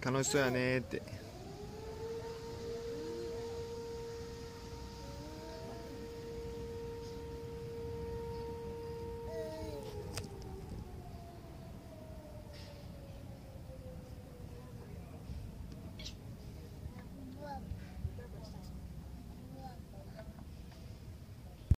楽しそうやねって。